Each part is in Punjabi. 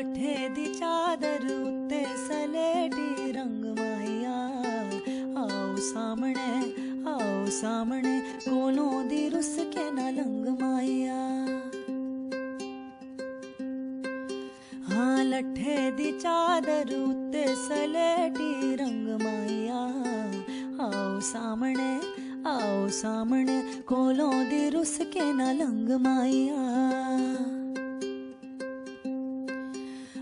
ਲੱਠੇ ਦੀ ਚਾਦਰ ਉੱਤੇ ਸਲੇਟੀ ਰੰਗ ਮਾਇਆ। ਆਓ ਸਾਹਮਣੇ ਆਓ ਸਾਹਮਣੇ, ਕੋਲੋਂ ਦੀ ਰੁੱਸ ਕੇ ਨਾ ਲੰਗ ਮਾਇਆ। ਹਾਂ, ਲੱਠੇ ਦੀ ਚਾਦਰ ਉੱਤੇ ਸਲੇਟੀ ਰੰਗ ਮਾਇਆ। ਆਓ ਸਾਹਮਣੇ ਆਓ ਸਾਹਮਣੇ, ਕੋਲੋਂ ਦੀ ਰੁੱਸ ਕੇ ਨਾ ਲੰਗ ਮਾਇਆ।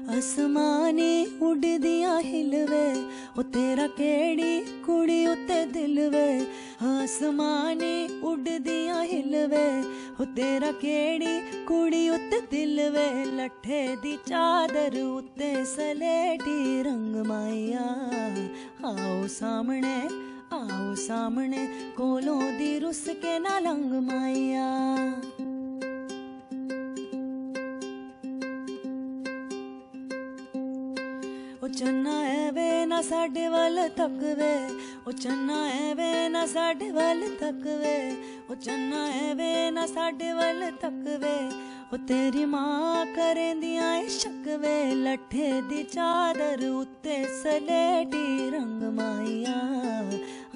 ਅਸਮਾਨੀ ਉੱਡਦੀਆਂ ਹਿਲਵੇ, ਉਹ ਤੇਰਾ ਕਿਹੜੀ ਕੁੜੀ ਉੱਤੇ ਦਿਲ ਵੇ ਅਸਮਾਨੀ ਉੱਡਦੀਆਂ ਹਿਲਵੇ, ਉਹ ਤੇਰਾ ਕਿਹੜੀ ਕੁੜੀ ਉੱਤੇ ਦਿਲ ਵੇ ਲੱਠੇ ਦੀ ਚਾਦਰ ਉੱਤੇ ਸਲੇਟੀ ਰੰਗ ਮਾਇਆ। ਆਓ ਸਾਹਮਣੇ ਆਓ ਸਾਹਮਣੇ, ਕੋਲੋਂ ਦੀ ਰੁੱਸ ਕੇ ਨਾ ਲੰਗ ਮਾਇਆ। ਉਹ ਚੰਨਾ ਐਵੇਂ ਨਾ ਸਾਡੇ ਵੱਲ ਤੱਕਵੇ, ਉਹ ਚੰਨਾ ਐਵੇਂ ਨਾ ਸਾਡੇ ਵੱਲ ਤੱਕਵੇ, ਉਹ ਚੰਨਾ ਐਵੇਂ ਨਾ ਸਾਡੇ ਵੱਲ ਤੱਕਵੇ, ਉਹ ਤੇਰੀ ਮਾਂ ਕਰੇਂਦੀਆਂ ਏ ਸ਼ਕਵੇ, ਲੱਠੇ ਦੀ ਚਾਦਰ ਉੱਤੇ ਸਲੇਟੀ ਰੰਗ ਮਾਇਆ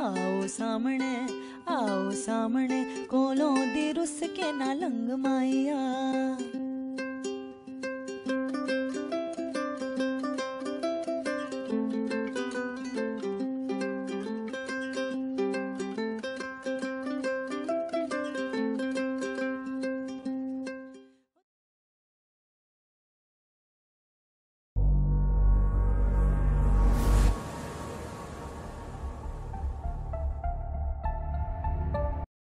ਆਓ ਸਾਹਮਣੇ ਆਓ ਸਾਹਮਣੇ, ਕੋਲੋਂ ਦੀ ਰੁੱਸ ਕੇ ਨਾ ਲੰਗ ਮਾਇਆ